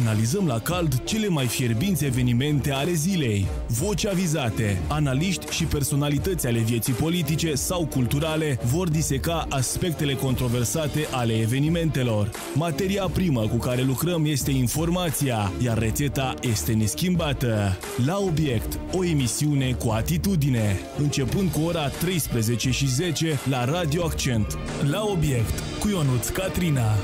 Analizăm la cald cele mai fierbinți evenimente ale zilei. Voci avizate, analiști și personalități ale vieții politice sau culturale vor diseca aspectele controversate ale evenimentelor. Materia primă cu care lucrăm este informația, iar rețeta este neschimbată. La obiect, o emisiune cu atitudine, începând cu ora 13 și 10 la Radio Accent. La obiect, cu Ionuț Catrina.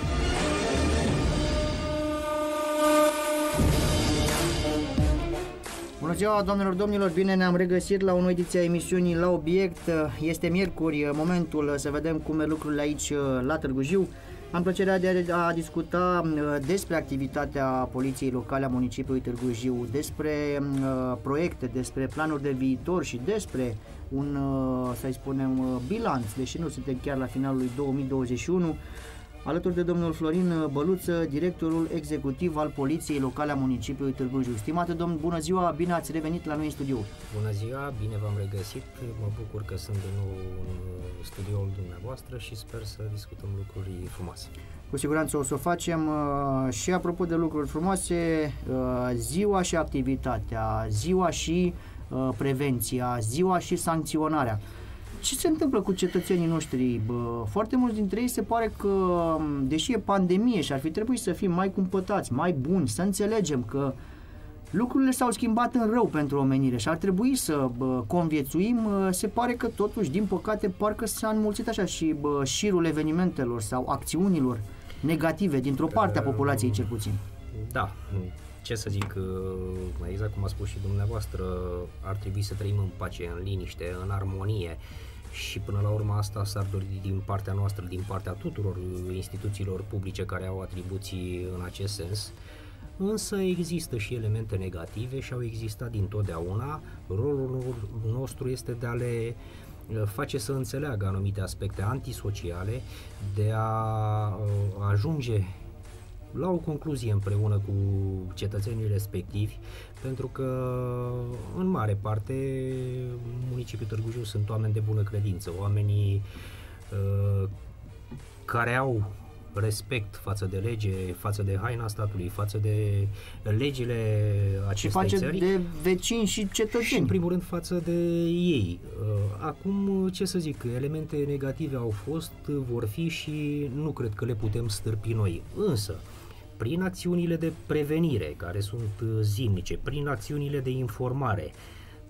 Bună ziua, doamnelor, domnilor, bine ne-am regăsit la o nouă ediție a emisiunii La Obiect. Este miercuri, momentul să vedem cum merg lucrurile aici la Târgu Jiu. Am plăcerea de a discuta uh, despre activitatea Poliției Locale a municipiului Târgu Jiu, despre uh, proiecte, despre planuri de viitor și despre un, uh, să spunem, bilanț, deși nu suntem chiar la finalul lui 2021 alături de domnul Florin Băluță, directorul executiv al Poliției Locale a municipiului Târgu Jiu. Stimate domn, bună ziua, bine ați revenit la noi în studio. Bună ziua, bine v-am regăsit, mă bucur că sunt din nou în studioul dumneavoastră și sper să discutăm lucruri frumoase. Cu siguranță o să o facem uh, și apropo de lucruri frumoase, uh, ziua și activitatea, ziua și uh, prevenția, ziua și sancționarea ce se întâmplă cu cetățenii noștri? Bă, foarte mulți dintre ei se pare că, deși e pandemie și ar fi trebuit să fim mai cumpătați, mai buni, să înțelegem că lucrurile s-au schimbat în rău pentru omenire și ar trebui să bă, conviețuim, se pare că totuși, din păcate, parcă s-a înmulțit așa și bă, șirul evenimentelor sau acțiunilor negative dintr-o parte a populației cel puțin. Da, ce să zic, exact cum a spus și dumneavoastră, ar trebui să trăim în pace, în liniște, în armonie și până la urmă asta s-ar dori din partea noastră, din partea tuturor instituțiilor publice care au atribuții în acest sens. Însă există și elemente negative și au existat dintotdeauna. Rolul nostru este de a le uh, face să înțeleagă anumite aspecte antisociale, de a uh, ajunge la o concluzie împreună cu cetățenii respectivi, pentru că în mare parte municipiul Târgu Jiu sunt oameni de bună credință, oamenii uh, care au respect față de lege, față de haina statului, față de legile acestei și face țări. de vecini și cetățeni. Și în primul rând față de ei. Uh, acum, ce să zic, elemente negative au fost, vor fi și nu cred că le putem stârpi noi. Însă, prin acțiunile de prevenire, care sunt uh, zilnice, prin acțiunile de informare,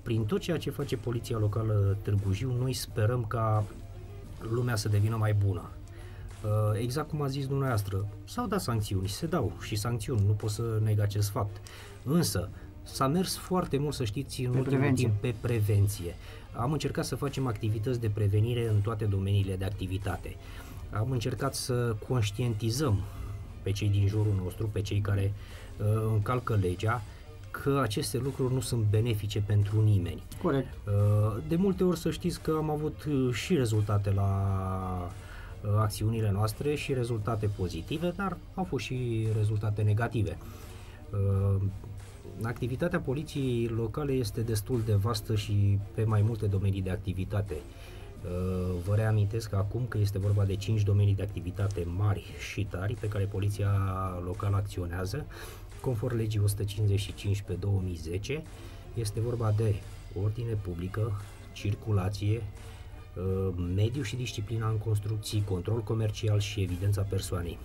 prin tot ceea ce face Poliția Locală Târgu Jiu, noi sperăm ca lumea să devină mai bună. Uh, exact cum a zis dumneavoastră, s-au dat sancțiuni, se dau și sancțiuni, nu pot să neg acest fapt. Însă, s-a mers foarte mult, să știți, în pe ultimul prevenție. timp pe prevenție. Am încercat să facem activități de prevenire în toate domeniile de activitate. Am încercat să conștientizăm pe cei din jurul nostru, pe cei care uh, încalcă legea, că aceste lucruri nu sunt benefice pentru nimeni. Corect. Uh, de multe ori să știți că am avut uh, și rezultate la uh, acțiunile noastre și rezultate pozitive, dar au fost și rezultate negative. Uh, activitatea poliției locale este destul de vastă și pe mai multe domenii de activitate. Uh, vă reamintesc acum că este vorba de 5 domenii de activitate mari și tari pe care poliția locală acționează, conform legii 155 pe 2010. Este vorba de ordine publică, circulație, uh, mediu și disciplina în construcții, control comercial și evidența persoanei.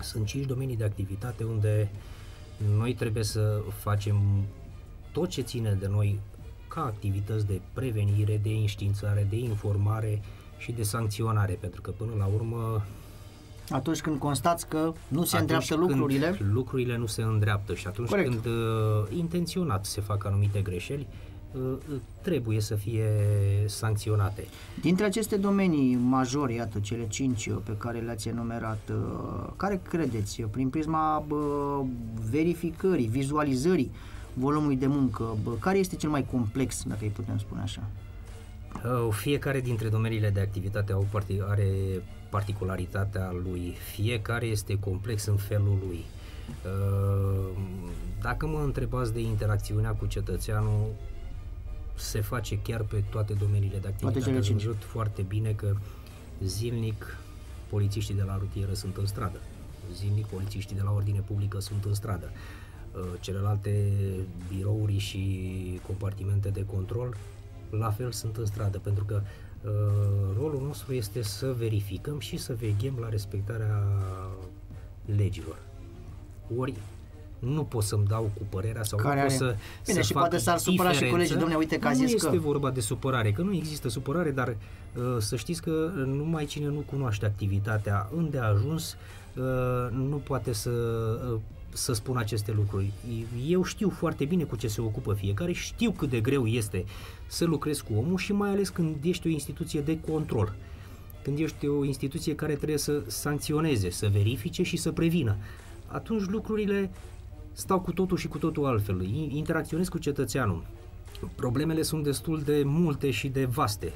Sunt 5 domenii de activitate unde noi trebuie să facem tot ce ține de noi ca activități de prevenire, de înștiințare, de informare și de sancționare, pentru că până la urmă atunci când constați că nu se îndreaptă lucrurile. lucrurile nu se îndreaptă și atunci Corect. când uh, intenționat se fac anumite greșeli, uh, trebuie să fie sancționate. Dintre aceste domenii majore, iată, cele cinci uh, pe care le-ați enumerat, uh, care credeți, uh, prin prisma uh, verificării, vizualizării volumului de muncă, bă, care este cel mai complex, dacă îi putem spune așa? Uh, Fiecare dintre domeniile de activitate au parti- are particularitatea lui, fiecare este complex în felul lui. Uh, Dacă mă întrebați de interacțiunea cu cetățeanul, se face chiar pe toate domeniile de activitate. cele Ați cinci. văzut foarte bine că zilnic polițiștii de la rutieră sunt în stradă. Zilnic, polițiștii de la ordine publică sunt în stradă. Uh, celelalte birouri și compartimente de control la fel sunt în stradă, pentru că uh, rolul nostru este să verificăm și să veghem la respectarea legilor. Ori nu pot să-mi dau cu părerea sau Care nu pot are... să Bine, să și fac poate s-ar supăra și diferență. colegii, domne, uite că a nu zis este că- vorba de supărare, că nu există supărare, dar uh, să știți că numai cine nu cunoaște activitatea îndeajuns uh, nu poate să uh, să spun aceste lucruri. Eu știu foarte bine cu ce se ocupă fiecare, știu cât de greu este să lucrezi cu omul și mai ales când ești o instituție de control. Când ești o instituție care trebuie să sancționeze, să verifice și să prevină. Atunci lucrurile stau cu totul și cu totul altfel. I- Interacționezi cu cetățeanul. Problemele sunt destul de multe și de vaste.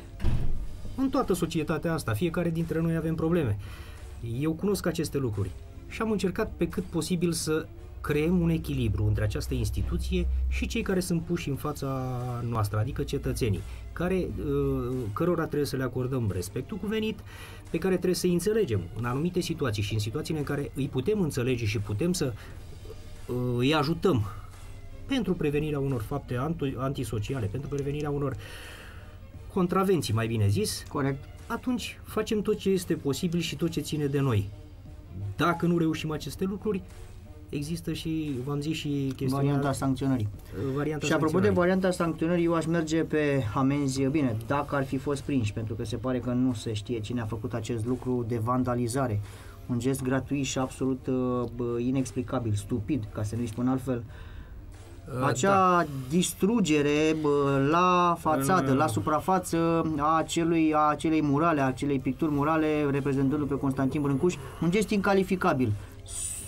În toată societatea asta, fiecare dintre noi avem probleme. Eu cunosc aceste lucruri și am încercat pe cât posibil să creăm un echilibru între această instituție și cei care sunt puși în fața noastră, adică cetățenii, care, uh, cărora trebuie să le acordăm respectul cuvenit, pe care trebuie să-i înțelegem în anumite situații și în situațiile în care îi putem înțelege și putem să uh, îi ajutăm pentru prevenirea unor fapte anti- antisociale, pentru prevenirea unor contravenții, mai bine zis, Corect. atunci facem tot ce este posibil și tot ce ține de noi. Dacă nu reușim aceste lucruri, există și, v-am zis, și chestiunea... Varianta sancționării. varianta Și apropo de sancționării. varianta sancționării, eu aș merge pe amenzi, bine, dacă ar fi fost prinși, pentru că se pare că nu se știe cine a făcut acest lucru de vandalizare. Un gest gratuit și absolut uh, bă, inexplicabil, stupid, ca să nu-i spun altfel. Uh, Acea da. distrugere bă, la fațadă, În- la suprafață a, acelui, a acelei murale, a acelei picturi murale reprezentându-l pe Constantin Brâncuș, un gest incalificabil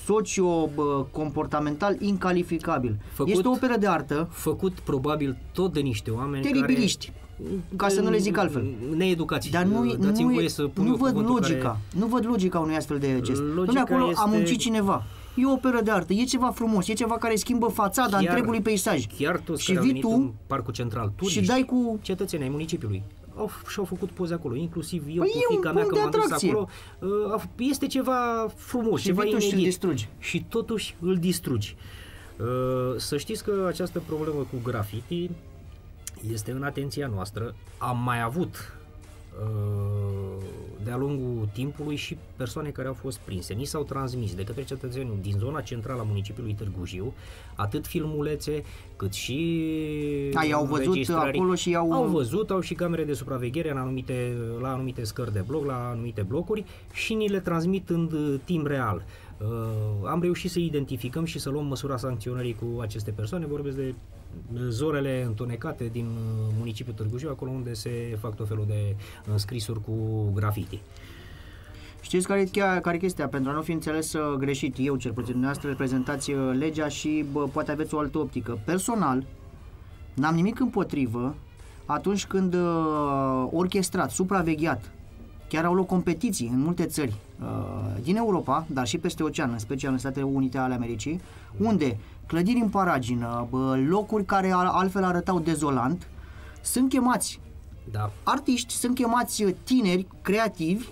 socio-comportamental incalificabil. Făcut- Este o operă de artă Făcut probabil tot de niște oameni Teribiliști, care, ca să nu le zic altfel. Needucați. Dar nu, Dați-mi nu, voie să pun nu eu văd cuvântul logica. Care... Nu văd logica unui astfel de gest. Logica Dom'le, acolo a este- muncit cineva. E o operă de artă, e ceva frumos, e ceva care schimbă fațada Chiar- întregului peisaj. Chiar toți și care au vii venit tu în Parcul Central, turiști, și dai cu... cetățenii ai municipiului, au, și-au făcut poze acolo, inclusiv eu Păi cu e un fica mea punct când de m-am dus atracție. acolo, uh, a- este ceva frumos, Și ceva vii tu și îl inedit. distrugi. Și totuși îl distrugi. Uh, Să știți că această problemă cu graffiti este în atenția noastră. Am mai avut uh, de-a lungul timpului și persoane care au fost prinse. Ni s-au transmis de către cetățenii din zona centrală a municipiului Târgu Jiu atât filmulețe cât și A, i-au văzut înregistrări. acolo și i-au- Au văzut, au și camere de supraveghere în anumite, la anumite scări de bloc, la anumite blocuri și ni le transmit în uh, timp real. Uh, am reușit să identificăm și să luăm măsura sancționării cu aceste persoane. Vorbesc de uh, zonele întunecate din uh, municipiul Târgu Jiu, acolo unde se fac tot felul de înscrisuri cu grafiti. Știți care e, chiar, care e chestia? Pentru a nu fi înțeles uh, greșit, eu cel puțin, dumneavoastră reprezentați uh, legea și bă, poate aveți o altă optică. Personal, n-am nimic împotrivă atunci când uh, orchestrat, supravegheat, chiar au loc competiții în multe țări uh, din Europa, dar și peste ocean, în special în Statele Unite ale Americii, unde clădiri în paragină, bă, locuri care al- altfel arătau dezolant, sunt chemați Da, artiști, sunt chemați uh, tineri, creativi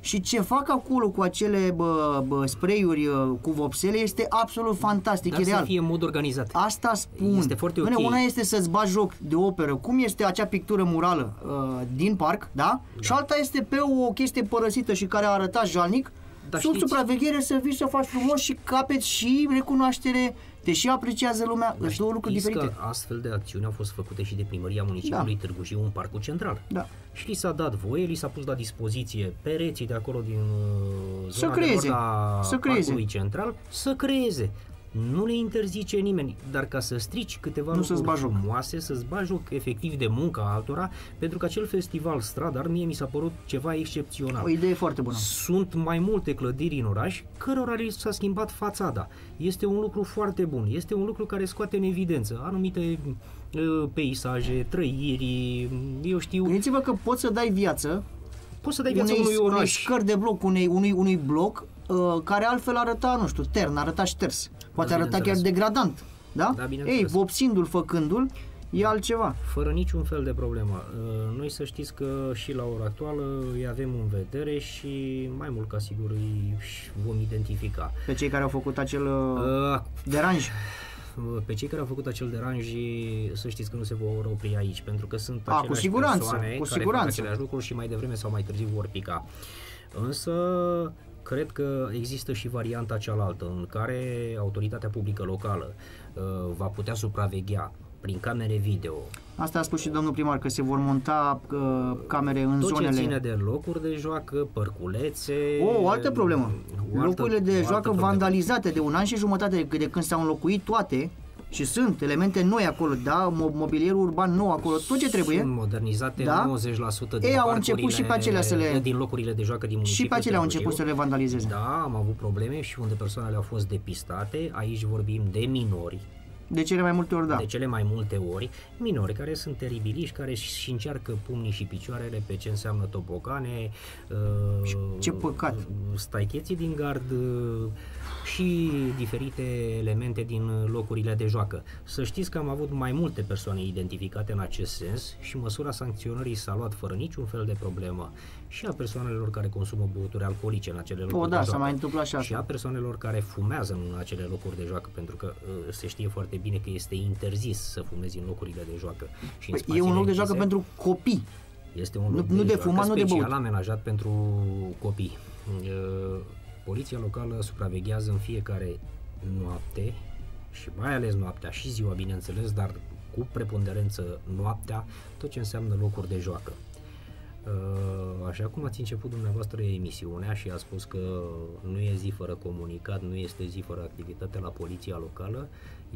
și ce fac acolo cu acele bă, bă, spray-uri uh, cu vopsele este absolut fantastic, dar e să real. fie în mod organizat. Asta spun. Este foarte Bine, ok. Una este să-ți bagi joc de operă, cum este acea pictură murală uh, din parc, da? da? Și alta este pe o chestie părăsită și care a arătat jalnic. Dar Sub știți- supraveghere să vii să o faci frumos și capeți și recunoaștere, te și apreciază lumea, Dar sunt două lucruri știți diferite. că astfel de acțiuni au fost făcute și de primăria municipiului Da. Târgu Jiu în Parcul Central. Da. Și li s-a dat voie, li s-a pus la dispoziție pereții de acolo din uh, Să zona de creeze, nord a să creeze. Parcului Central să creeze. Nu le interzice nimeni, dar ca să strici câteva Nu să-ți lucruri bagi joc. frumoase, să-ți bagi joc efectiv de munca altora, pentru că acel festival Stradar mie mi s-a părut ceva excepțional. O idee foarte bună. Sunt mai multe clădiri în oraș cărora li s-a schimbat fațada. Este un lucru foarte bun. Este un lucru care scoate în evidență anumite uh, peisaje, trăiri, eu știu, Gândiți-vă că poți să dai viață poți să dai viața unei, unui unei oraș. scări de bloc, unei, unui, unui bloc uh, care altfel arăta, nu știu, tern, arăta șters. Poate Da, arăta chiar bineînțeles. degradant. Da? Da, bineînțeles. Ei, vopsindu-l, făcându-l, e altceva. Fără niciun fel de problemă. Uh, noi să știți că și la ora actuală îi avem în vedere și mai mult ca sigur îi vom identifica. Pe cei care au făcut acel uh, deranj? pe cei care au făcut acel deranj, să știți că nu se vor opri aici, pentru că sunt A, cu siguranță, persoane cu care siguranță. fac aceleași lucruri și mai devreme sau mai târziu vor pica. Însă, cred că există și varianta cealaltă, în care autoritatea publică locală uh, va putea supraveghea prin camere video. Asta a spus și domnul primar, că se vor monta uh, camere în Tot zonele... ce ține de locuri de joacă, părculețe... O, o altă problemă. O altă, Locurile de joacă problemă. vandalizate de un an și jumătate de, de când s-au înlocuit toate și sunt elemente noi acolo, da, mobilierul urban nou acolo, tot ce trebuie. Sunt modernizate da? 90% din Ei au început și pe acelea să le... din locurile de joacă din municipiu. Și pe acelea au început să le vandalizeze. Da, am avut probleme și unde persoanele au fost depistate. Aici vorbim de minori, de cele mai multe ori, da. De cele mai multe ori, minori care sunt teribiliști, care și încearcă pumnii și picioarele pe ce înseamnă tobogane, uh, ce păcat. staicheții din gard uh, și diferite elemente din locurile de joacă. Să știți că am avut mai multe persoane identificate în acest sens și măsura sancționării s-a luat fără niciun fel de problemă și a persoanelor care consumă băuturi alcoolice în acele locuri o, da, de joacă. mai întâmplat și, și a persoanelor care fumează în acele locuri de joacă, pentru că uh, se știe foarte bine că este interzis să fumezi în locurile de joacă. Și păi, în e un loc de joacă închise, pentru copii. Este un loc nu, de, nu de fumat, nu de băut. amenajat pentru copii. Uh, Poliția locală supraveghează în fiecare noapte și mai ales noaptea și ziua, bineînțeles, dar cu preponderență noaptea, tot ce înseamnă locuri de joacă. Uh, așa cum ați început dumneavoastră emisiunea și a spus că nu e zi fără comunicat, nu este zi fără activitate la poliția locală,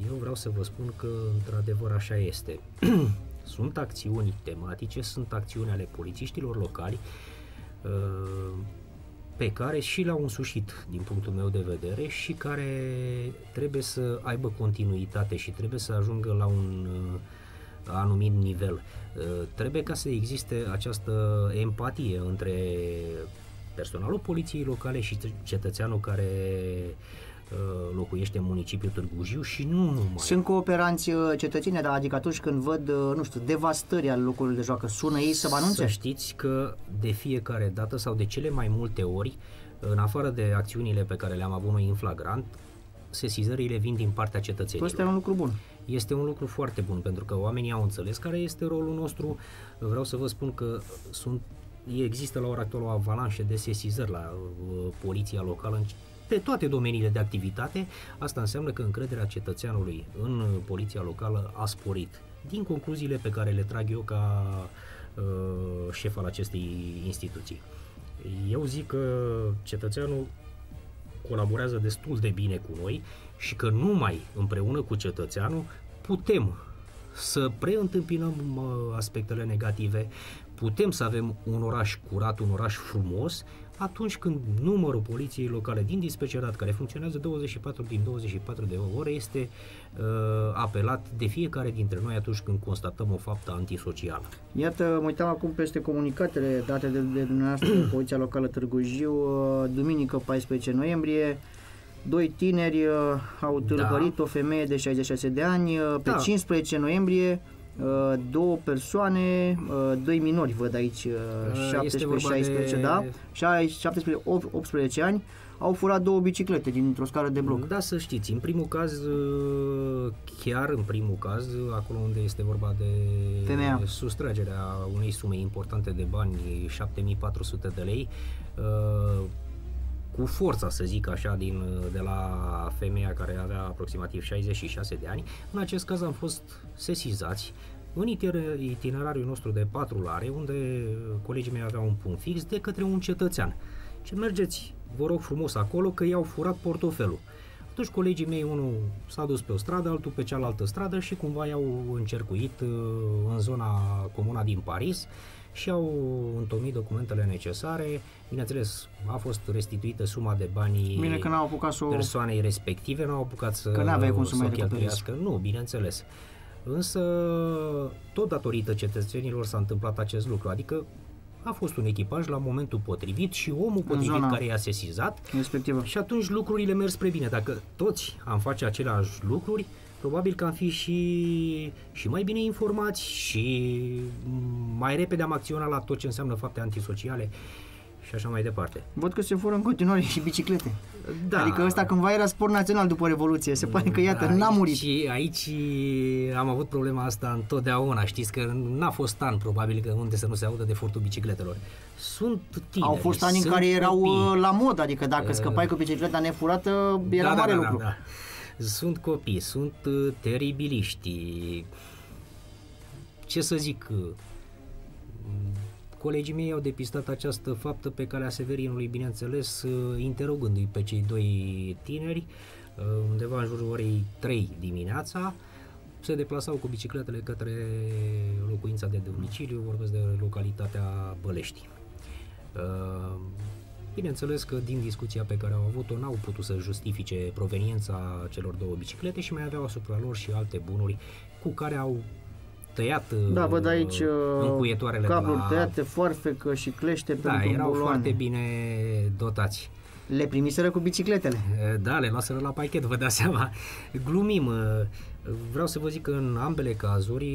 eu vreau să vă spun că într-adevăr așa este. sunt acțiuni tematice, sunt acțiuni ale polițiștilor locali uh, pe care și l-au însușit din punctul meu de vedere și care trebuie să aibă continuitate și trebuie să ajungă la un uh, anumit nivel. Uh, trebuie ca să existe această empatie între personalul poliției locale și cetățeanul care uh, locuiește în municipiul Târgu Jiu și nu numai. Sunt cooperanți cetățeni, dar adică atunci când văd, nu știu, devastări al locurilor de joacă, sună ei să vă anunțe? Să știți că de fiecare dată sau de cele mai multe ori, în afară de acțiunile pe care le-am avut noi în flagrant, sesizările vin din partea cetățenilor. Asta e un lucru bun. Este un lucru foarte bun, pentru că oamenii au înțeles care este rolul nostru. Vreau să vă spun că sunt, există la ora actuală o avalanșă de sesizări la uh, poliția locală pe toate domeniile de activitate. Asta înseamnă că încrederea cetățeanului în poliția locală a sporit. Din concluziile pe care le trag eu ca uh, șef al acestei instituții. Eu zic că cetățeanul colaborează destul de bine cu noi și că numai împreună cu cetățeanul putem să preîntâmpinăm aspectele negative, putem să avem un oraș curat, un oraș frumos, atunci când numărul poliției locale din dispecerat, care funcționează 24 din 24 de ore, este uh, apelat de fiecare dintre noi atunci când constatăm o faptă antisocială. Iată, mă uitam acum peste comunicatele date de, de dumneavoastră de Poliția Locală Târgu Jiu, uh, duminică 14 noiembrie, Doi tineri uh, au tâlhărit da. o femeie de 66 de ani. Uh, pe da. 15 noiembrie Uh, două persoane, uh, doi minori văd aici, 17-16, de... da, 17-18 ani, au furat două biciclete dintr-o scară de bloc. Da, să știți, în primul caz, uh, chiar în primul caz, acolo unde este vorba de Femeia. sustragerea unei sume importante de bani, 7400 de lei, cu forța, să zic așa, din, de la femeia care avea aproximativ 66 de ani. În acest caz am fost sesizați în itinerariul nostru de patrulare, unde colegii mei aveau un punct fix, de către un cetățean. Ce mergeți, vă rog frumos, acolo că i-au furat portofelul. Atunci colegii mei, unul s-a dus pe o stradă, altul pe cealaltă stradă și cumva i-au încercuit uh, în zona comuna din Paris și au întocmit documentele necesare. Bineînțeles, a fost restituită suma de bani Bine că n-au apucat să o... persoanei respective, n-au apucat să, că n-aveai cum să, să mai cheltuiască. Nu, bineînțeles. Însă, tot datorită cetățenilor s-a întâmplat acest lucru. Adică a fost un echipaj la momentul potrivit și omul potrivit zona care i-a sesizat respectivă. și atunci lucrurile merg spre bine. Dacă toți am face aceleași lucruri, probabil că am fi și, și mai bine informați și mai repede am acționat la tot ce înseamnă fapte antisociale și așa mai departe. Văd că se fură în continuare și biciclete. Da. Adică ăsta cândva era sport național după Revoluție. Se pare că, iată, n-a murit. Și aici am avut problema asta întotdeauna. Știți că n-a fost an, probabil, că unde să nu se audă de furtul bicicletelor. Sunt tineri, Au fost ani în care erau copii. uh, la mod, adică dacă scăpai cu bicicleta nefurată, era da, mare da, lucru. Da, da. Sunt copii, sunt uh, teribiliști. Ce să zic, uh, colegii mei au depistat această faptă pe calea Severinului, bineînțeles, uh, interogându-i pe cei doi tineri, uh, undeva în jurul orei 3 dimineața, se deplasau cu bicicletele către locuința de domiciliu, vorbesc de localitatea Bălești. Uh, Bineînțeles că din discuția pe care au avut-o n-au putut să justifice proveniența celor două biciclete și mai aveau asupra lor și alte bunuri cu care au tăiat Da, uh, văd aici uh, încuietoarele de cabluri la... tăiate, foarfecă și clește Da, pentru erau buloane. foarte bine dotați. Le primiseră cu bicicletele. Da, le luaseră la pachet, vă dați seama. Glumim. Vreau să vă zic că în ambele cazuri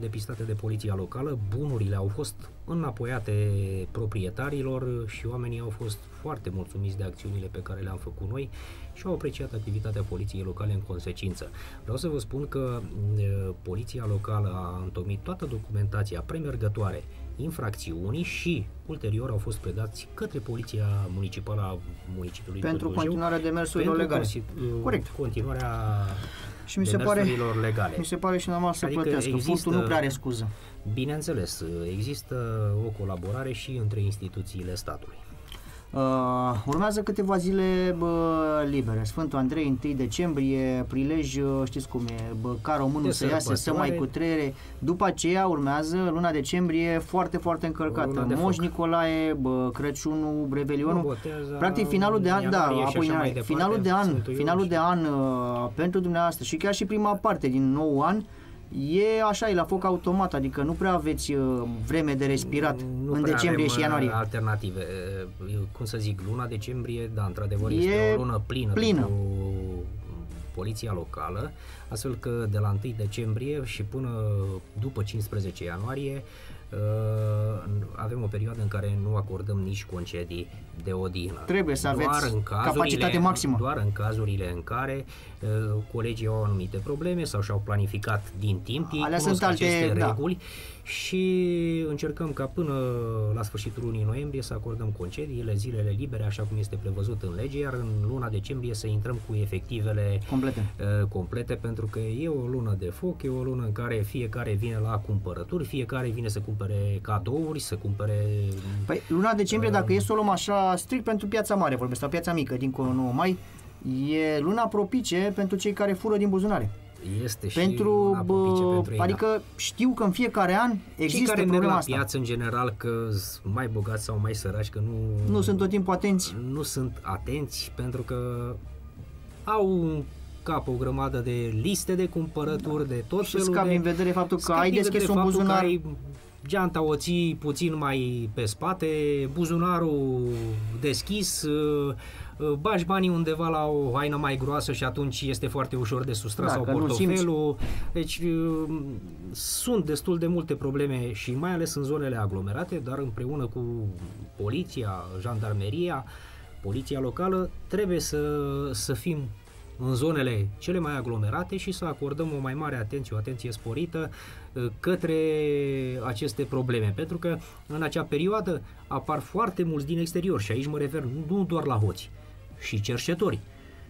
depistate de poliția locală, bunurile au fost înapoiate proprietarilor și oamenii au fost foarte mulțumiți de acțiunile pe care le-am făcut noi și au apreciat activitatea poliției locale în consecință. Vreau să vă spun că e, poliția locală a întocmit toată documentația premergătoare infracțiunii și ulterior au fost predați către poliția municipală a municipiului Pentru Târgu Jiu continuarea demersurilor pentru legale. consi- Corect. continuarea Și mi se pare, demersurilor legale. mi se pare și normal să Adică plătească. există- Furtul nu prea are scuză. Bineînțeles, există o colaborare și între instituțiile statului. Uh, urmează câteva zile bă, libere. Sfântul Andrei, 1 decembrie, prilej, uh, știți cum e, bă, ca românul De să iasă, să mai sărbătoare. cutrere. După aceea urmează luna decembrie foarte, foarte încărcată. Luna de Moș foc. Nicolae, bă, Crăciunul, Revelionul. Boteza, Practic finalul de an, da, ianuarie și apoi așa mai ianuarie. departe, finalul de an, Sfântul Ioan finalul și- de an uh, pentru dumneavoastră și chiar și prima parte din nou an e așa, e la foc automat, adică nu prea aveți uh, vreme de respirat Nu în prea decembrie avem, și ianuarie. uh, alternative. Uh, Cum să zic, luna decembrie, da, într-adevăr, E este o lună plină, plină. pentru poliția locală, astfel că de la 1 decembrie și până după 15 ianuarie uh, avem o perioadă în care nu acordăm nici concedii de odihnă. Trebuie să aveți Doar în cazurile, capacitate maximă. Doar în cazurile în care uh, colegii au anumite probleme sau și-au planificat din timp, ei Alea cunosc sunt alte- aceste da. reguli și încercăm ca până la sfârșitul lunii noiembrie să acordăm concediile, zilele libere, așa cum este prevăzut în lege, iar în luna decembrie să intrăm cu efectivele Complete. uh, complete, pentru că e o lună de foc, e o lună în care fiecare vine la cumpărături, fiecare vine să cumpere cadouri, să cumpere... Păi luna decembrie, dacă e să o luăm așa strict pentru piața mare, vorbesc, sau piața mică, dincolo 9 mai, e luna propice pentru cei care fură din buzunare. Este și pentru, luna propice bă, pentru ei, da. adică știu că în fiecare an Cei există care merg problema la asta. piață în general că sunt mai bogați sau mai săraci, că nu... Nu sunt tot timpul atenți. nu sunt atenți pentru că au în cap o grămadă de liste de cumpărături, de tot Și felul scapi de... din vedere faptul că scapi ai din deschis vedere un faptul că buzunar. ai geanta o ții puțin mai pe spate, buzunarul deschis, uh, uh, bagi banii undeva la o haină mai groasă și atunci este foarte ușor de sustras Da, sau că nu portofelul. Deci uh, sunt destul de multe probleme și mai ales în zonele aglomerate, dar împreună cu poliția, jandarmeria, poliția locală, trebuie să, să fim în zonele cele mai aglomerate și să acordăm o mai mare atenție, o atenție sporită uh, către aceste probleme. Pentru că în acea perioadă apar foarte mulți din exterior și aici mă refer nu doar la hoți, și cerșetori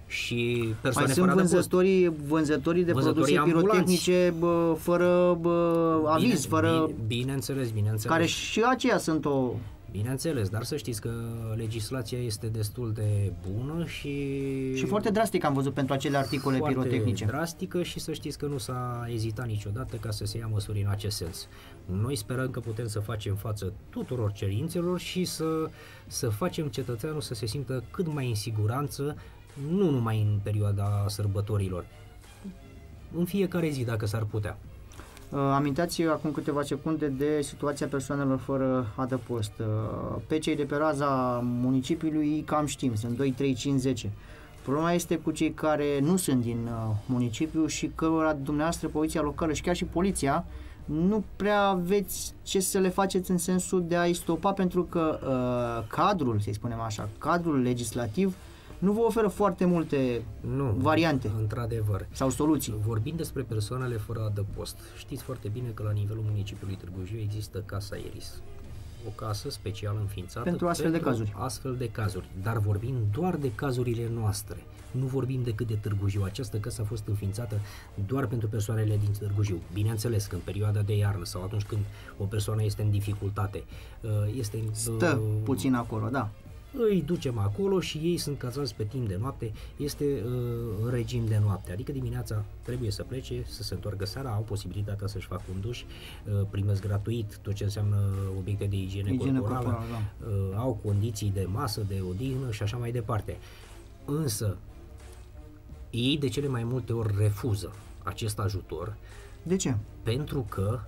și persoane Mai sunt fără adăpost. vânzătorii, vânzătorii de Vânzătorii produse ambulanți. pirotehnice bă, fără bă, aviz, Bine, fără... Bine, bineînțeles, bineînțeles. care și aceia sunt o... Bineînțeles, dar să știți că legislația este destul de bună și... Și foarte drastic am văzut pentru acele articole foarte pirotehnice. drastică și să știți că nu s-a ezitat niciodată ca să se ia măsuri în acest sens. Noi sperăm că putem să facem față tuturor cerințelor și să, să facem cetățeanul să se simtă cât mai în siguranță, nu numai în perioada sărbătorilor, în fiecare zi dacă s-ar putea. Uh, Amintați acum câteva secunde de situația persoanelor fără adăpost. Uh, Pe cei de pe raza municipiului cam știm, sunt 2, 3, 5, 10. Problema este cu cei care nu sunt din uh, municipiu și cărora dumneavoastră, poliția locală și chiar și poliția, nu prea aveți ce să le faceți în sensul de a-i stopa pentru că uh, cadrul, să spunem așa, cadrul legislativ nu vă oferă foarte multe nu, variante într-adevăr. sau soluții. Vorbind despre persoanele fără adăpost, știți foarte bine că la nivelul municipiului Târgu Jiu există Casa Iris, o casă special înființată Pentru astfel de cazuri. Astfel de cazuri, dar vorbim doar de cazurile noastre. Nu vorbim decât de Târgu Jiu. Această casă a fost înființată doar pentru persoanele din Târgu Jiu. Bineînțeles că în perioada de iarnă sau atunci când o persoană este în dificultate, uh, este Stă uh, puțin acolo, da. Îi ducem acolo și ei sunt cazați pe timp de noapte, este uh, în regim de noapte, adică dimineața trebuie să plece, să se întoarcă seara, au posibilitatea să-și facă un duș, uh, primesc gratuit tot ce înseamnă obiecte de igiene, Igiene corporală, corporală, da. uh, au condiții de masă, de odihnă și așa mai departe. Însă, ei de cele mai multe ori refuză acest ajutor De ce? pentru că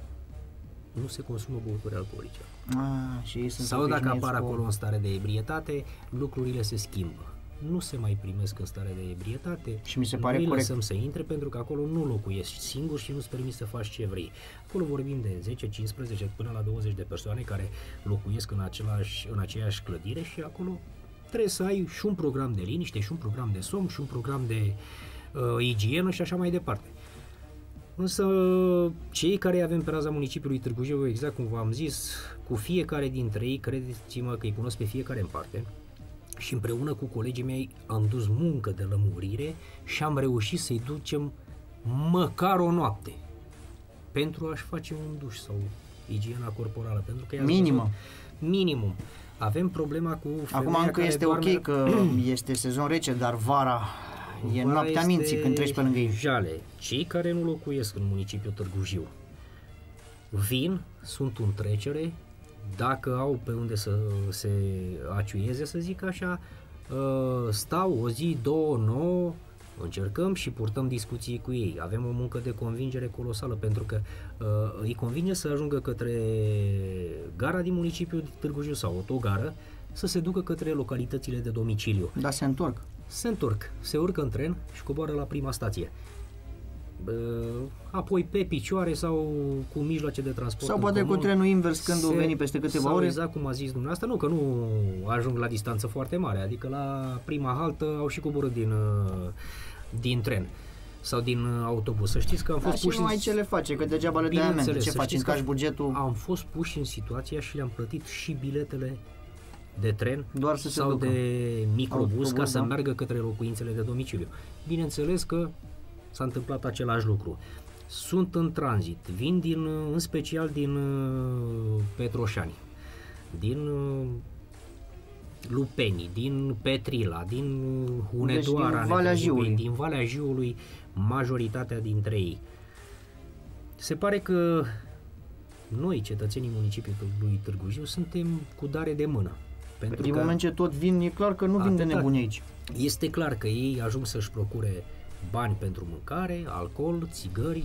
nu se consumă băuturi alcoolice. Ah, și ei sunt Sau dacă obișnuiți apar cu- acolo în stare de ebrietate, lucrurile se schimbă. Nu se mai primesc în stare de ebrietate. Și mi se pare nu îi corect. lăsăm să intre pentru că acolo nu locuiești singur și nu-ți permiți să faci ce vrei. Acolo vorbim de 10, 15 până la 20 de persoane care locuiesc în, același, în aceeași clădire și acolo trebuie să ai și un program de liniște, și un program de somn, și un program de uh, igienă și așa mai departe. Însă cei care avem pe raza municipiului Târgu Jiu, exact cum v-am zis, cu fiecare dintre ei, credeți-mă că îi cunosc pe fiecare în parte și împreună cu colegii mei am dus muncă de lămurire și am reușit să-i ducem măcar o noapte pentru a-și face un duș sau igiena corporală. Pentru că i-ați Minimă. văzut- Minimum. Avem problema cu femeia Acum încă care este doarme- ok că este sezon rece, dar vara e Vara noaptea este minții când treci pe lângă ei. Jale. Cei care nu locuiesc în municipiul Târgu Jiu vin, sunt în trecere, dacă au pe unde să se aciuieze, să zic așa, uh, stau o zi, două, nouă, încercăm și purtăm discuții cu ei. Avem o muncă de convingere colosală pentru că uh, îi convine să ajungă către gara din municipiul Târgu Jiu sau autogară să se ducă către localitățile de domiciliu Dar se întorc. se întorc, se urcă în tren și coboară la prima stație. Bă, Apoi pe picioare sau cu mijloace de transport. Sau în poate cu comun, trenul invers când o se- veni peste câteva sau ore. exact cum a zis dumneavoastră, nu, că nu ajung la distanță foarte mare, adică la prima haltă au și coborât din, uh, din tren sau din uh, autobuz. Să știți că am Da, fost și puși nu ai în... ce le face, că degeaba le dai amendă. Bineînțeles, Ce să faci, știți încași că bugetul? Am fost puși în situația și le-am plătit și biletele de tren Doar să se sau ducă. de microbuz Autobuz, ca să da. meargă către locuințele de domiciliu. Bineînțeles că s-a întâmplat același lucru. Sunt în tranzit, vin din, în special din uh, Petroșani, din uh, Lupeni, din Petrila, din Hunedoara, Deci din Valea Nepomuceni, Jiului. din Valea Jiului, majoritatea dintre ei. Se pare că noi, cetățenii municipiului Târgu Jiu, suntem cu dare de mână. Pentru Din că moment ce tot vin, e clar că nu vin de Atâta. nebuni aici. este clar că ei ajung să-și procure bani pentru mâncare, alcool, țigări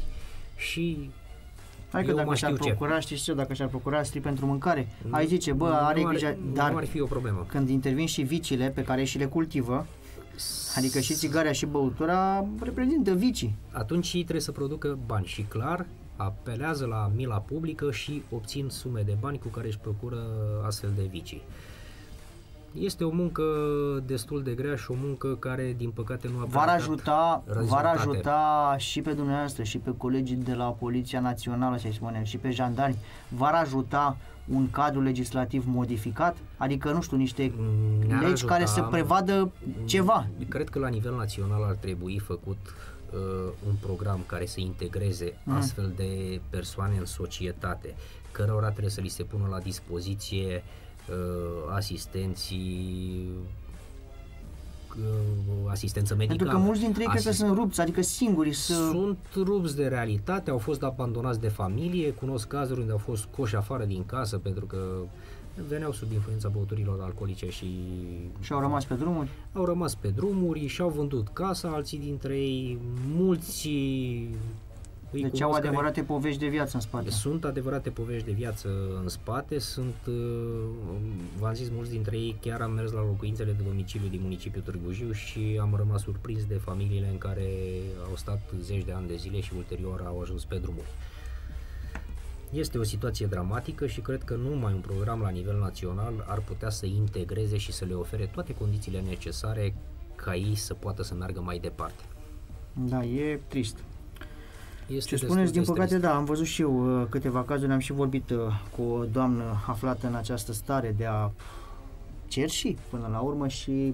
și Hai că Eu dacă mă și-ar știu ce. procura, știți ce, dacă și-ar procura strii pentru mâncare, ai zice, bă, are nu grijă, ar, dar nu ar fi o problemă. când intervin și vicile pe care și le cultivă, adică și țigarea și băutura reprezintă vicii. Atunci ei trebuie să producă bani și clar apelează la mila publică și obțin sume de bani cu care își procură astfel de vicii. Este o muncă destul de grea și o muncă care, din păcate, nu a V-ar dat ajuta, v-ar rezultate. ajuta și pe dumneavoastră și pe colegii de la Poliția Națională, să spunem, și pe jandarmi, v-ar ajuta un cadru legislativ modificat? Adică, nu știu, niște Mm, Ne-ar legi ajuta. care să prevadă ceva. Cred că la nivel național ar trebui făcut uh, un program care să integreze Mm. astfel de persoane în societate, cărora trebuie să li se pună la dispoziție uh, asistenții uh, asistență medicală. Pentru că mulți dintre ei cred că Asist- sunt rupți, adică singuri să... sunt rupți de realitate, au fost abandonați de familie, cunosc cazuri unde au fost coși afară din casă pentru că veneau sub influența băuturilor alcoolice și Și au rămas pe drumuri. au rămas pe drumuri și au vândut casa, alții dintre ei, mulți îi Deci au cunosc, adevărate care, povești de viață în spate. Sunt adevărate povești de viață în spate, sunt, uh, v-am zis, mulți dintre ei chiar am mers la locuințele de domiciliu din municipiul Târgu Jiu și am rămas surprins de familiile în care au stat zeci de ani de zile și ulterior au ajuns pe drumuri. Este o situație dramatică și cred că numai un program la nivel național ar putea să integreze și să le ofere toate condițiile necesare ca ei să poată să meargă mai departe. Da, e trist. Este Ce destul spuneți, din de păcate, trist. da, am văzut și eu uh, câteva cazuri, am și vorbit uh, cu o doamnă aflată în această stare de a cerși până la urmă și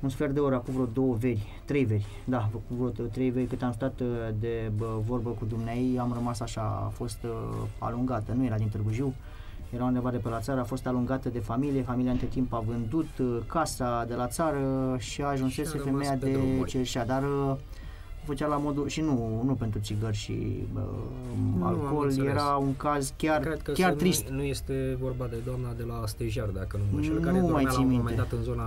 un sfert de oră, cu vreo două veri, trei veri, da, cu vreo trei veri cât am stat uh, de bă, vorbă cu dumneai, am rămas așa, a fost uh, alungată, nu era din Târgu Jiu, era undeva de pe la țară, a fost alungată de familie, familia între timp a vândut uh, casa de la țară și a ajunsese Și a rămas femeia pe de drumuri. cerșea, dar uh, făcea la modul și nu, nu pentru țigări și uh, Nu, am alcool, înțeles. era un caz chiar, Cred că chiar să trist. Nu, nu este vorba de doamna de la Stejar, dacă nu mă înșel, care Nu dormea mai la țin un minte. moment dat în zona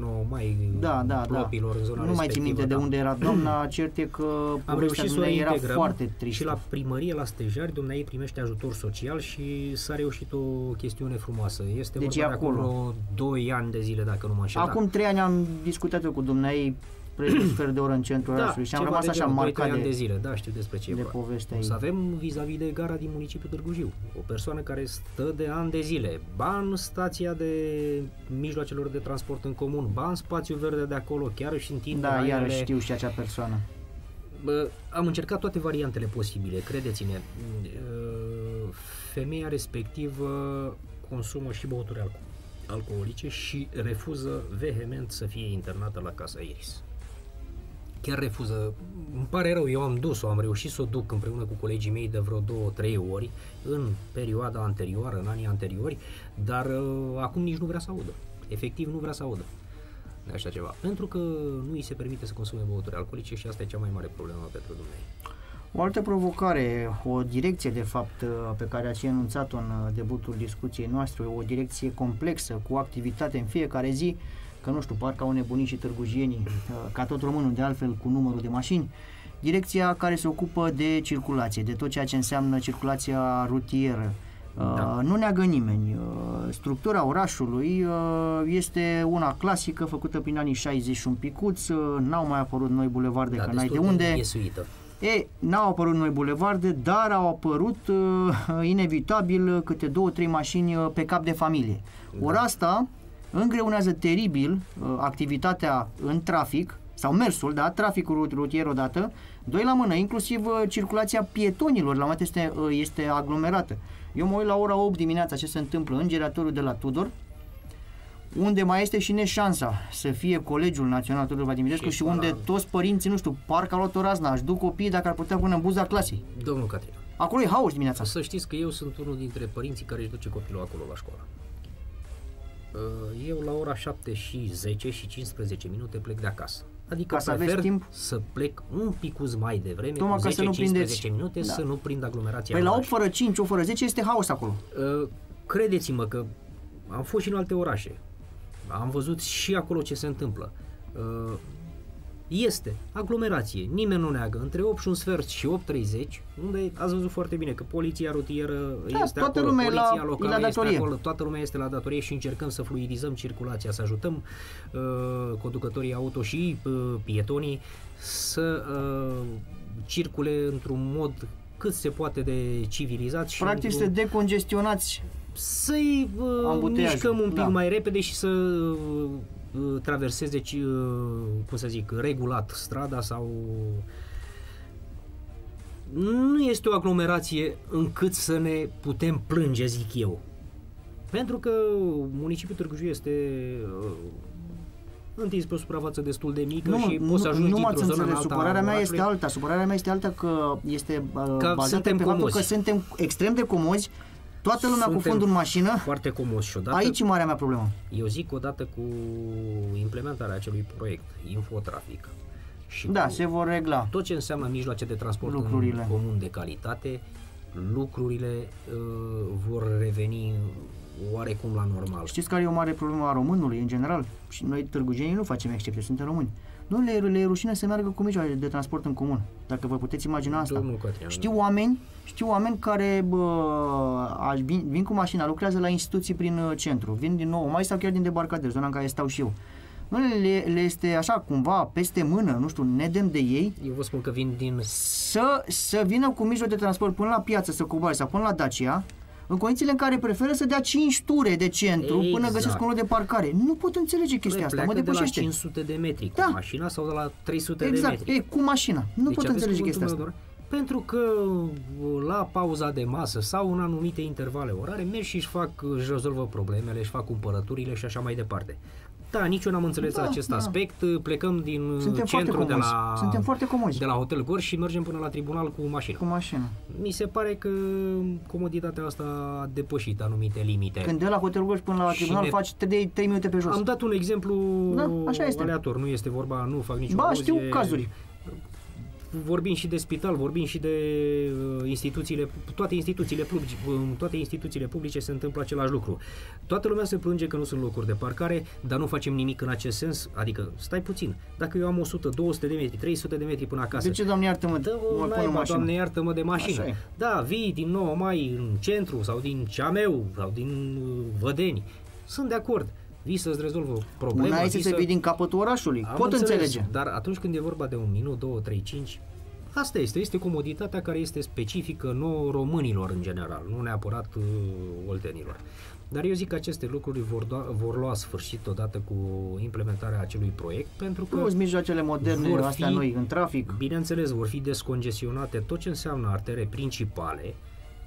9 mai, Da, da, da. plopilor, în zona Nu mai țin respectivă, minte de da. unde era doamna, cert e că Am povestea reușit să o dumneei era integrăm foarte tristă. și la primărie, la stejari, dumneai primește ajutor social și s-a reușit o chestiune frumoasă. Este Deci vorba e de acum acolo. vreo 2 ani de zile, dacă nu mă înșel. Acum trei ani am discutat eu cu dumneai preț sfert de oră în centrul da, orașului și am ceva rămas de așa genul, doi, marcat trei ani de, de zile, da, știu despre ce e de vorba. povestea O să ei. avem vis-a-vis de gara din municipiul Târgu Jiu. O persoană care stă de ani de zile, ba în stația de mijloacelor de transport în comun, ba în spațiu verde de acolo, chiar și întinde Da, hainele. iarăși știu și acea persoană. Bă, am încercat toate variantele posibile, credeți-ne. Uh, Femeia respectivă consumă și băuturi alco- alcoolice și refuză vehement să fie internată la Casa Iris. Chiar refuză. Îmi pare rău, eu am dus-o, am reușit să o duc împreună cu colegii mei de vreo două, trei ori în perioada anterioară, în anii anteriori, dar uh, acum nici nu vrea să audă. Efectiv nu vrea să audă de așa ceva. Pentru că nu îi se permite să consume băuturi alcoolice și asta e cea mai mare problemă pentru dumneavoastră. O altă provocare, o direcție de fapt pe care ați enunțat-o în debutul discuției noastre, o direcție complexă, cu activitate în fiecare zi, că nu știu, parcă au nebunit și târgujienii, ca tot românul de altfel cu numărul de mașini, direcția care se ocupă de circulație, de tot ceea ce înseamnă circulația rutieră. Da. Uh, Nu neagă nimeni. Uh, Structura orașului uh, este una clasică, făcută prin anii 60 și un picuț, uh, n-au mai apărut noi bulevarde, că n-ai de destul unde. Iesuită. E, n-au apărut noi bulevarde, dar au apărut uh, inevitabil uh, câte două, trei mașini uh, pe cap de familie. Da. Ori asta îngreunează teribil uh, activitatea în trafic, sau mersul, da, traficul rut- rutier odată, doi la mână, inclusiv uh, circulația pietonilor, la un moment dat este, uh, este aglomerată. Eu mă uit la ora 8 dimineața ce se întâmplă în giratorul de la Tudor, unde mai este și neșansa să fie Colegiul Național Tudor Vladimirescu și, Și și unde școala. toți părinții, nu știu, parcă au luat o razna, își duc copiii dacă ar putea până în buza clasei. Domnul Catrina, Acolo e haos dimineața. să știți că eu sunt unul dintre părinții care își duce copilul acolo la școală. Uh, Eu la ora 7 și 10 și 15 minute plec de acasă. Adică Ca să aveți prefer timp? să plec un picuz mai devreme, Tocmai cu ca să nu 10-15 prindeți. minute, Da. să nu prind aglomerația Păi în la oraș. 8 fără 5, 8 fără 10 este haos acolo. Uh, Credeți-mă că am fost și în alte orașe. Am văzut și acolo ce se întâmplă. Uh, Este aglomerație, nimeni nu neagă. Între 8 și un sfert și 8.30, unde ați văzut foarte bine că poliția rutieră Da, este toată acolo, lumea e la- poliția e locală la este datorie. acolo, toată lumea este la datorie și încercăm să fluidizăm circulația, să ajutăm uh, conducătorii auto și uh, pietonii să uh, circule într-un mod cât se poate de civilizat și Practic să într-un- decongestionați să-i uh, Ambuteiajul, mișcăm un pic da. mai repede și să uh, uh, traverseze, ci, uh, cum să zic, regulat strada sau... Nu este o aglomerație încât să ne putem plânge, zic eu. Pentru că municipiul Târgu Jiu este uh, întins pe o suprafață destul de mică și poți să ajungi nu m-ați dintr-o zonă în înțeles, alta supărarea a mea orașului. este alta. Supărarea mea este alta că este uh, bazată suntem pe faptul comozi. că suntem extrem de comozi, toată lumea cu Suntem fundul în mașină. Foarte comos și odată Aici e marea mea problemă. Eu zic odată cu implementarea acelui proiect, infotrafic, și Da, cu se vor regla. tot ce înseamnă mijloace de transport Lucrurile. în comun de calitate, lucrurile uh, vor reveni oarecum la normal. Știți care e o mare problemă a românului în general? Și noi târgugenii nu facem excepție, suntem români. Nu le, le e rușine să meargă cu mijloace de transport în comun, dacă vă puteți imagina asta. Domnul Cătrin, știu oameni, știu oameni care bă, aș, vin, vin cu mașina, lucrează la instituții prin uh, centru, vin din nou mai sau chiar din debarcader, zona în care stau și eu. Nu le, le este așa cumva peste mână, nu știu, nedem de ei. Eu vă spun că vin din... Să, să vină cu mijloc de transport până la piață să coboare sau până la Dacia, în condițiile în care preferă să dea 5 ture de centru exact. până găsesc un loc de parcare. Nu pot înțelege chestia asta, mă depășește. de la 500 de metri cu da. mașina sau de la 300 exact. de metri. Exact, cu mașina. Nu deci pot înțelege chestia asta. Doar? Pentru că la pauza de masă sau în anumite intervale orare merg și își fac, își rezolvă problemele, își fac cumpărăturile și așa mai departe. Da, nici eu n-am înțeles da, acest da. aspect. Plecăm din Suntem centru de la, Suntem foarte comozi. de la Hotel Gorj și mergem până la tribunal cu mașina. Cu mașina. Mi se pare că comoditatea asta a depășit anumite limite. Când de la Hotel Gorj până la tribunal ne... faci 3, 3 minute pe jos. Am dat un exemplu da, așa este. aleator, nu este vorba, nu fac nicio Ba, știu cazuri vorbim și de spital, vorbim și de uh, instituțiile, toate instituțiile publice, uh, toate instituțiile publice se întâmplă același lucru. Toată lumea se plânge că nu sunt locuri de parcare, dar nu facem nimic în acest sens, adică stai puțin, dacă eu am 100, 200 de metri, 300 de metri până acasă. De ce, doamne iartă-mă, dă naiba, doamne iartă-mă de mașină. Da, vii din nou mai în centru sau din Ceameu sau din uh, Vădeni. Sunt de acord vii să-ți rezolvă problema. Una este să, să vii din capătul orașului. Am Pot înțeles, înțelege. Dar atunci când e vorba de un minut, două, trei, cinci, Asta este, este comoditatea care este specifică nouă românilor în general, nu neapărat uh, oltenilor. Dar eu zic că aceste lucruri vor, do- vor lua sfârșit odată cu implementarea acelui proiect, pentru că... Plus mijloacele moderne, vor astea fi, noi, în trafic. Bineînțeles, vor fi descongestionate tot ce înseamnă artere principale,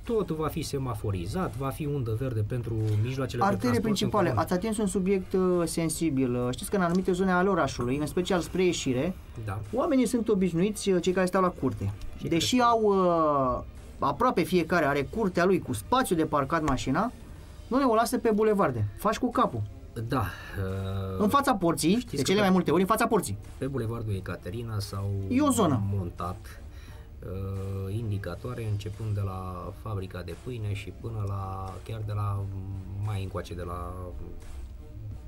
tot va fi semaforizat, va fi undă verde pentru mijloacele Artere principale, ați atins un subiect uh, sensibil. Uh, știți că în anumite zone ale orașului, în special spre ieșire, da. oamenii sunt obișnuiți, uh, cei care stau la curte. Și Deși au uh, aproape fiecare are curtea lui cu spațiu de parcat mașina, nu ne o lasă pe bulevarde. Faci cu capul. Da. Uh, în fața porții, de cele mai multe ori, în fața porții. Pe bulevardul Ecaterina sau e o zonă. montat uh, indicatoare începând de la fabrica de pâine și până la chiar de la mai încoace de la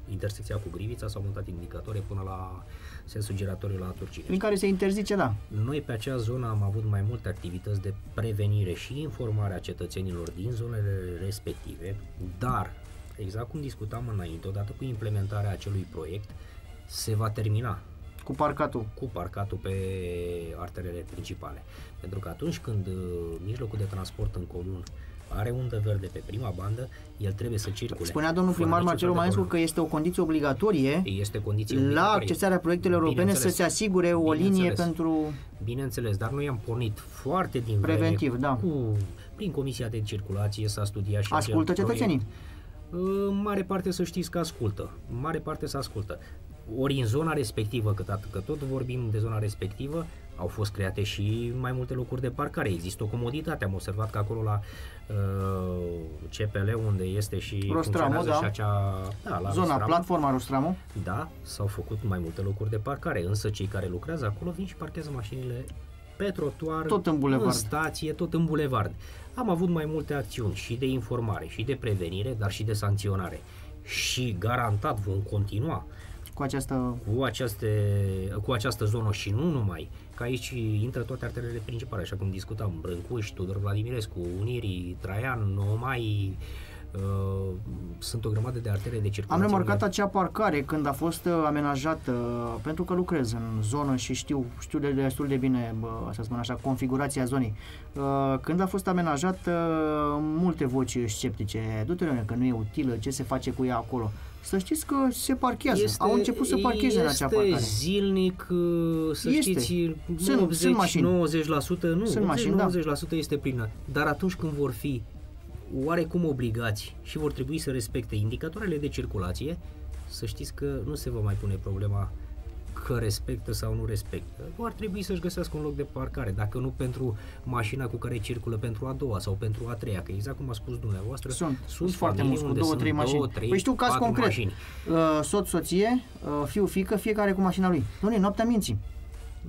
intersecția cu Grivița s-au montat indicatoare până la sensul giratoriu la Turcine. Prin care se interzice, da. Noi pe acea zonă am avut mai multe activități de prevenire și informare a cetățenilor din zonele respective, dar, exact cum discutam înainte, odată cu implementarea acelui proiect, se va termina cu parcatul. Cu parcatul pe arterele principale. Pentru că atunci când uh, mijlocul de transport în comun are undă verde pe prima bandă, el trebuie să circule. Spunea domnul primar Marcelo Maescu că este o condiție obligatorie este condiție la accesarea proiectelor europene să se asigure o linie pentru... Bineînțeles, dar noi am pornit foarte din Preventiv, vreme, da. Cu, prin Comisia de Circulație s-a studiat și Ascultă cetățenii. În mare parte să știți că ascultă. În mare parte să ascultă. Ori în zona respectivă, că, că tot vorbim de zona respectivă, au fost create și mai multe locuri de parcare. Există o comoditate. Am observat că acolo la uh, CPL, unde este și Rostramo, da. și acea... Da, la Zona, Rostramo, platforma Rostramo. Da, s-au făcut mai multe locuri de parcare, însă cei care lucrează acolo vin și parchează mașinile pe trotuar, tot în, bulevard. în stație, tot în bulevard. Am avut mai multe acțiuni și de informare, și de prevenire, dar și de sancționare. Și garantat vom continua cu această... Cu, aceste, cu această zonă și nu numai, că aici intră toate arterele principale, așa cum discutam, Brâncuș, Tudor Vladimirescu, Unirii, Traian, Nomai, Uh, sunt o grămadă de artere de circulație. Am remarcat acea parcare când a fost uh, amenajată, uh, pentru că lucrez în zonă și știu, știu de destul de bine, să spun așa, configurația zonei. Uh, când a fost amenajată, uh, multe voci sceptice, du-te că nu e utilă, ce se face cu ea acolo să știți că se parchează. Este, Au început să parcheze în acea parcare. zilnic, uh, să este. știți, sunt, 80, sunt mașini. 90%, nu, sunt 80, mașini, 90% da. este plină. Dar atunci când vor fi oarecum obligați și vor trebui să respecte indicatoarele de circulație, să știți că nu se va mai pune problema că respectă sau nu respectă. Ar trebui să-și găsească un loc de parcare, dacă nu pentru mașina cu care circulă pentru a doua sau pentru a treia, că exact cum a spus dumneavoastră, sunt, sunt foarte mulți cu două, trei mașini. Două, trei, păi știu caz concret, mașini. Uh, soț, soție, uh, fiu, fică, fiecare cu mașina lui. Nu, e noaptea minții.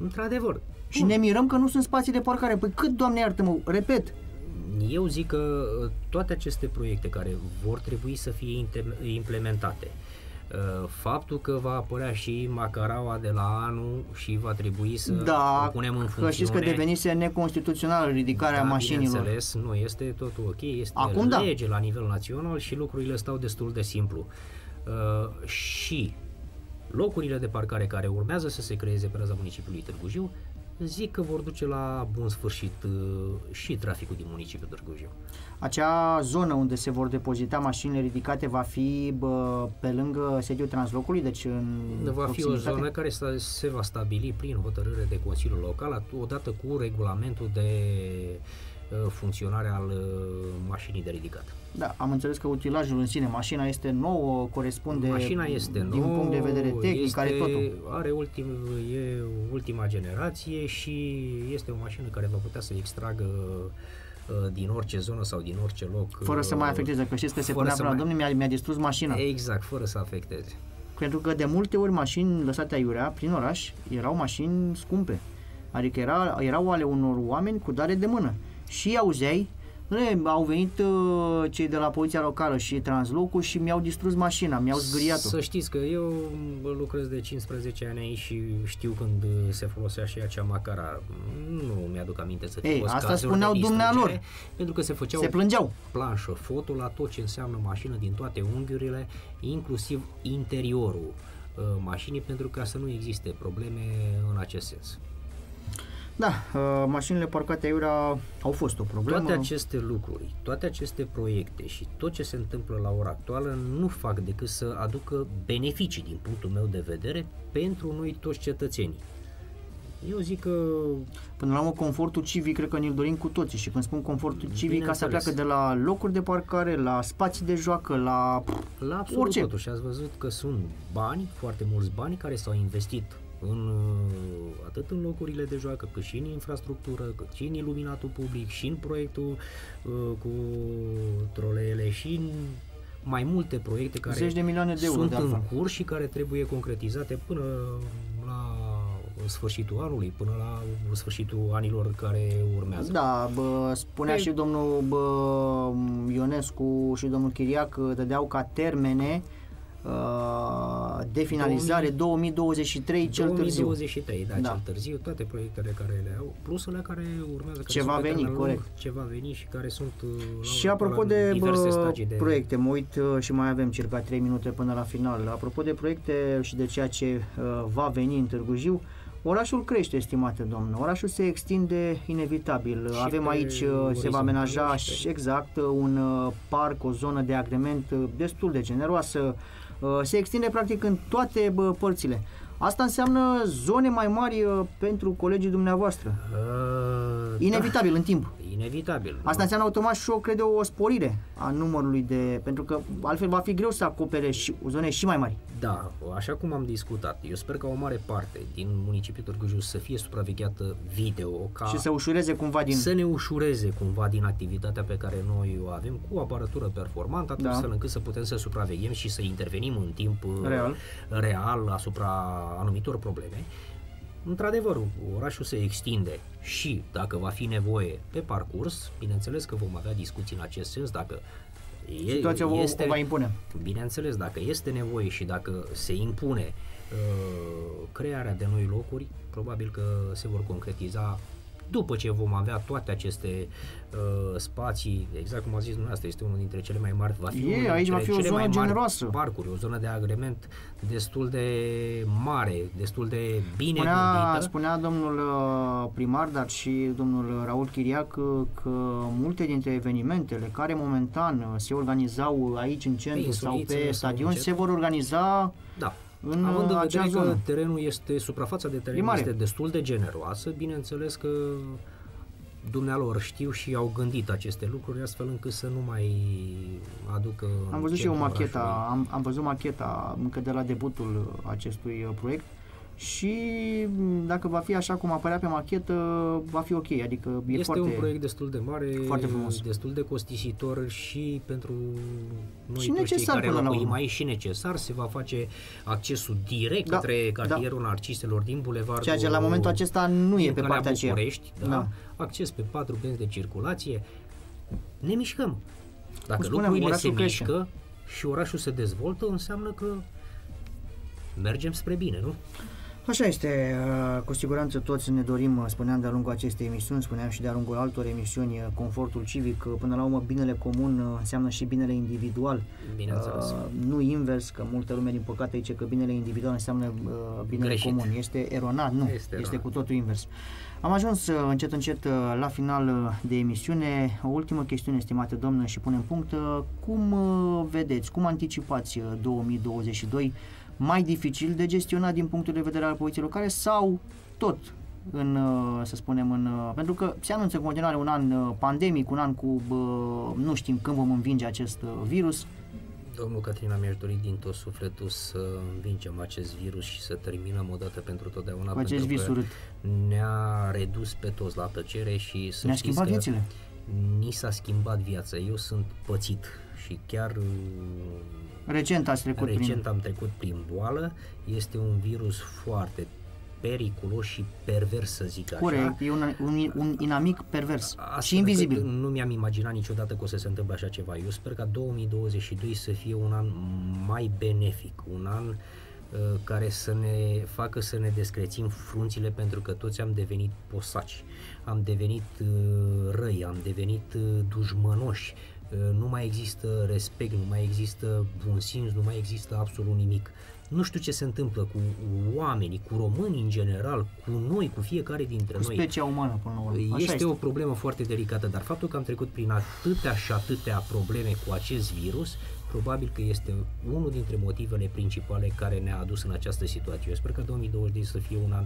Într-adevăr. Și Bun. ne mirăm că nu sunt spații de parcare. Păi cât, Doamne iartă-mă, repet, eu zic că uh, toate aceste proiecte care vor trebui să fie implementate Uh, faptul că va apărea și macaraua de la anul și va trebui să da, o punem în funcțiune. că știți că devenise neconstituțională ridicarea da, mașinilor. Bineînțeles, nu este totul ok, este Acum da. lege da. la nivel național și lucrurile stau destul de simplu. Uh, și locurile de parcare care urmează să se creeze pe raza municipiului Târgu Jiu zic că vor duce la bun sfârșit uh, și traficul din municipiul Târgu Jiu. Acea zonă unde se vor depozita mașinile ridicate va fi bă, pe lângă sediul translocului, deci în Va fi o zonă care se va stabili prin hotărâre de Consiliul Local, odată cu regulamentul de uh, funcționare al uh, mașinii de ridicat. Da, am înțeles că utilajul în sine, mașina este nouă, corespunde mașina este din nouă, punct de vedere tehnic, este, care totul. Are ultim, e ultima generație și este o mașină care va putea să extragă uh, din orice zonă sau din orice loc. Fără să mai uh, afecteze, că știți că se punea până mai... domnule, mi-a, mi-a distrus mașina. Exact, fără să afecteze. Pentru că de multe ori mașini lăsate aiurea prin oraș erau mașini scumpe. Adică era, erau ale unor oameni cu dare de mână. Și auzeai ne, au venit uh, cei de la poliția locală și translocul și mi-au distrus mașina, mi-au zgâriat-o. Să știți că eu lucrez de 15 ani aici și știu când se folosea și acea macara. Nu mi-aduc aminte să fi fost asta spuneau dumnealor. Pentru că se făceau se plângeau. planșă, foto la tot ce înseamnă mașină din toate unghiurile, inclusiv interiorul uh, mașinii, pentru ca să nu existe probleme în acest sens. Da, uh, mașinile parcate aiurea au fost o problemă. Toate aceste lucruri, toate aceste proiecte și tot ce se întâmplă la ora actuală nu fac decât să aducă beneficii din punctul meu de vedere pentru noi toți cetățenii. Eu zic că... Până la urmă, confortul civic, cred că ne-l dorim cu toții și când spun confortul civic, asta pleacă de la locuri de parcare, la spații de joacă, la La absolut orice. totul și ați văzut că sunt bani, foarte mulți bani, care s-au investit în, uh, atât în locurile de joacă, cât și în infrastructură, cât și în iluminatul public, și în proiectul uh, cu troleele, și în mai multe proiecte care Zeci de milioane de euro, sunt de în curs și care trebuie concretizate până la sfârșitul anului, până la sfârșitul anilor care urmează. Da, bă, spunea e... și domnul bă, Ionescu și domnul Chiriac dădeau ca termene Uh, de finalizare 2023 cel 2023, târziu. da, da, cel târziu, toate proiectele care le au, plusurile care urmează. Care ce va veni, corect. Ce va veni și care sunt uh, Și apropo de, bă, de proiecte, mă uit uh, și mai avem circa 3 minute până la final. Apropo de proiecte și de ceea ce uh, va veni în Târgu Jiu, Orașul crește, estimate domnule. Orașul se extinde inevitabil. Și Avem aici, se va amenaja exact un parc, o zonă de agrement destul de generoasă, Uh, se extinde practic în toate părțile. Asta înseamnă zone mai mari uh, pentru colegii dumneavoastră. Uh, Inevitabil da. în timp. Inevitabil. Asta înseamnă automat și o, cred o sporire a numărului de... Pentru că altfel va fi greu să acopere și zone și mai mari. Da, așa cum am discutat, eu sper că o mare parte din municipiul Târgu Jiu să fie supravegheată video. Ca și să ușureze cumva din... Să ne ușureze cumva din activitatea pe care noi o avem cu aparatură performantă, atât da. încât să putem să supraveghem și să intervenim în timp real, real asupra anumitor probleme. Într-adevăr, orașul se extinde și, dacă va fi nevoie, pe parcurs, bineînțeles că vom avea discuții în acest sens, dacă Situația este, o va impune. Bineînțeles, dacă este nevoie și dacă se impune uh, crearea de noi locuri, probabil că se vor concretiza după ce vom avea toate aceste uh, spații, exact cum a zis dumneavoastră, este unul dintre cele mai mari, va fi e, aici va fi o zonă generoasă. Parcuri, o zonă de agrement destul de mare, destul de bine spunea, gândită. Spunea domnul uh, primar, dar și domnul Raul Chiriac că, că multe dintre evenimentele care momentan uh, se organizau aici în centru sau pe stadion se vor organiza da în Având în vedere zonă. că terenul este, suprafața de teren este destul de generoasă, bineînțeles că dumnealor știu și au gândit aceste lucruri astfel încât să nu mai aducă Am văzut și eu macheta, am, am văzut macheta încă de la debutul acestui proiect și dacă va fi așa cum apărea pe machetă, va fi ok. Adică e este foarte, un proiect destul de mare, foarte frumos. destul de costisitor și pentru noi și necesar, care locuim aici și necesar. Se va face accesul direct da, către da. cartierul da. Narciselor din Bulevardul Ceea ce la momentul acesta nu e pe partea aceea. Da? da? Acces pe patru benzi de circulație. Ne mișcăm. Dacă spuneam, lucrurile se crește. mișcă și orașul se dezvoltă, înseamnă că mergem spre bine, nu? Așa este, uh, cu siguranță toți ne dorim, uh, spuneam de-a lungul acestei emisiuni, spuneam și de-a lungul altor emisiuni, uh, confortul civic, până la urmă binele comun înseamnă și binele individual, Bineînțeles. nu invers, că multă lume din păcate zice că binele individual înseamnă binele Greșit. comun, este eronat, nu, Este este, eronat. este cu totul invers. Am ajuns încet încet la final de emisiune, o ultimă chestiune, estimate domnă, și punem punct, cum vedeți, cum anticipați 2022 mai dificil de gestionat din punctul de vedere al poliției locale sau tot în, uh, să spunem, în, uh, pentru că se anunță în continuare un an uh, pandemic, un an cu nu știm când vom învinge acest virus. Domnul Catrina, mi-aș dori din tot sufletul să învingem acest virus și să terminăm odată pentru totdeauna. Cu acest pentru vis că urât. Ne-a redus pe toți la tăcere și să Ne-a știți schimbat că viețile. Ni s-a schimbat viața. Eu sunt pățit și chiar Recent ați trecut recent prin... am trecut prin boală. Este un virus foarte periculos și pervers, să zic așa. Corect, e un, un, un inamic pervers Astfel și invizibil. încât Nu mi-am imaginat niciodată că o să se întâmple așa ceva. Eu sper ca 2022 să fie un an mai benefic, un an uh, care să ne facă să ne descrețim frunțile pentru că toți am devenit posaci, am devenit uh, răi, am devenit uh, dușmănoși, uh, nu mai există respect, nu mai există bun simț, nu mai există absolut nimic. Nu știu ce se întâmplă cu oamenii, cu românii în general, cu noi, cu fiecare dintre Cu noi. specia umană până la urmă. Așa Este, este o problemă foarte delicată, dar faptul că am trecut prin atâtea și atâtea probleme cu acest virus, probabil că este unul dintre motivele principale care ne-a adus în această situație. Eu sper că 2022 să fie un an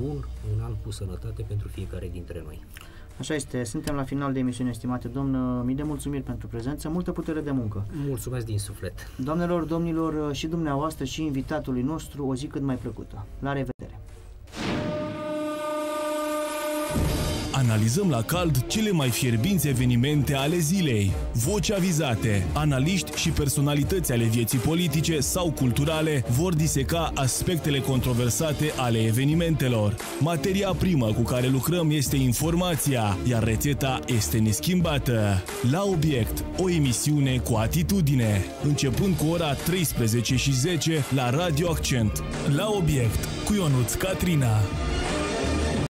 bun, un an cu sănătate pentru fiecare dintre noi. Așa este, suntem la final de emisiune, estimate domn, mii de mulțumiri pentru prezență, multă putere de muncă. Mulțumesc din suflet! Doamnelor, domnilor și dumneavoastră și invitatului nostru, o zi cât mai plăcută. La revedere! Analizăm la cald cele mai fierbinți evenimente ale zilei. Voci avizate, analiști și personalități ale vieții politice sau culturale vor diseca aspectele controversate ale evenimentelor. Materia primă cu care lucrăm este informația, iar rețeta este neschimbată. La obiect, o emisiune cu atitudine, începând cu ora 13 și 10 la Radio Accent. La obiect, cu Ionuț Catrina.